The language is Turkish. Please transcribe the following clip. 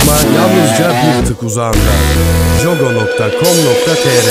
Forma yalnızca bir tık uzağında. jogo.com.tr